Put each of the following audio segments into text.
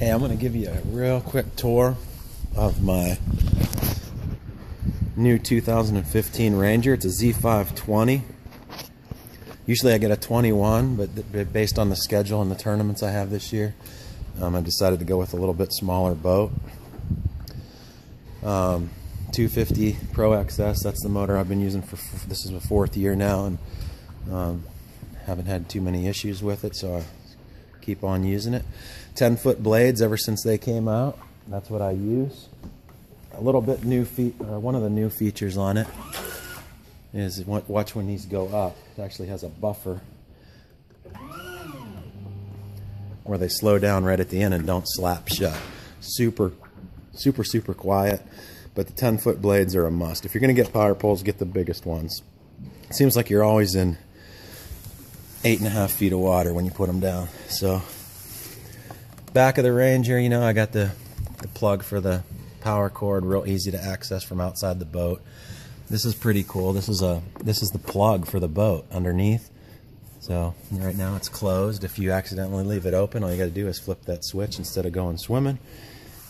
Hey, I'm going to give you a real quick tour of my new 2015 Ranger. It's a Z520. Usually I get a 21, but based on the schedule and the tournaments I have this year, um, I decided to go with a little bit smaller boat. Um, 250 Pro XS, that's the motor I've been using for, this is the fourth year now, and um, haven't had too many issues with it, so I keep on using it. 10 foot blades ever since they came out. That's what I use. A little bit new feet. Uh, one of the new features on it is watch when these go up. It actually has a buffer where they slow down right at the end and don't slap shut. Super, super, super quiet. But the 10 foot blades are a must. If you're going to get power poles, get the biggest ones. It seems like you're always in eight and a half feet of water when you put them down. So back of the Ranger, you know, I got the, the plug for the power cord, real easy to access from outside the boat. This is pretty cool. This is a this is the plug for the boat underneath. So right now it's closed. If you accidentally leave it open, all you got to do is flip that switch instead of going swimming.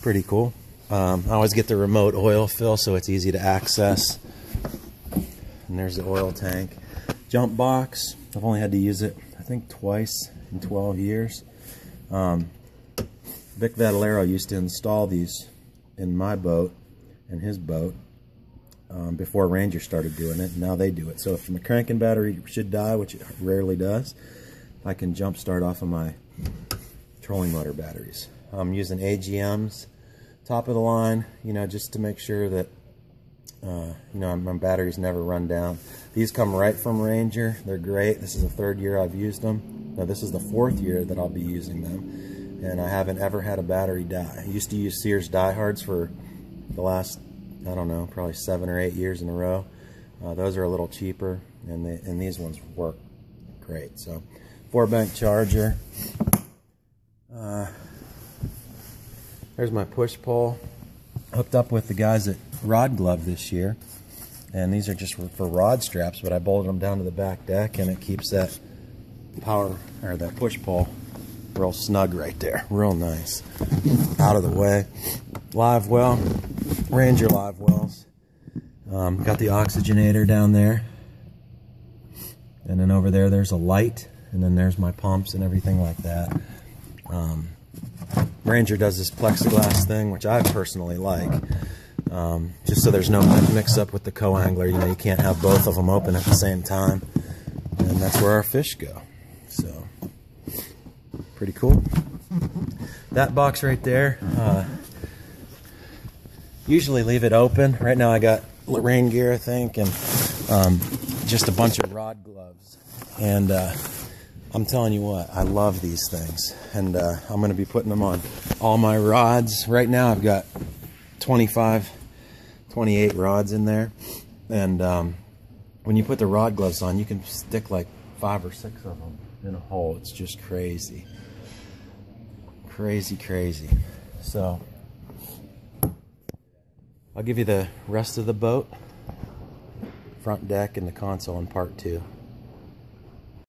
Pretty cool. Um, I always get the remote oil fill so it's easy to access. And there's the oil tank. Jump box. I've only had to use it, I think, twice in 12 years. Um, Vic Vatalaro used to install these in my boat and his boat um, before Ranger started doing it. Now they do it. So if my cranking battery should die, which it rarely does, I can jump start off of my trolling motor batteries. I'm using AGMs, top of the line, you know, just to make sure that uh, you know, my batteries never run down. These come right from Ranger. They're great. This is the third year I've used them. Now, this is the fourth year that I'll be using them. And I haven't ever had a battery die. I used to use Sears diehards for the last, I don't know, probably seven or eight years in a row. Uh, those are a little cheaper, and, they, and these ones work great. So, four bank charger. Uh, there's my push pole. Hooked up with the guys at Rod Glove this year. And these are just for rod straps, but I bolted them down to the back deck and it keeps that power or that push pole real snug right there. Real nice. Out of the way. Live well. Ranger live wells. Um, got the oxygenator down there. And then over there, there's a light. And then there's my pumps and everything like that. Um, Ranger does this plexiglass thing, which I personally like. Um, just so there's no mix up with the co-angler. You know, you can't have both of them open at the same time. And that's where our fish go. So, pretty cool. That box right there, uh, usually leave it open. Right now I got rain gear, I think, and um, just a bunch of rod gloves. And uh, I'm telling you what, I love these things. And uh, I'm going to be putting them on all my rods. Right now I've got 25 28 rods in there. And um, when you put the rod gloves on, you can stick like five or six of them in a hole. It's just crazy. Crazy, crazy. So, I'll give you the rest of the boat, front deck, and the console in part two.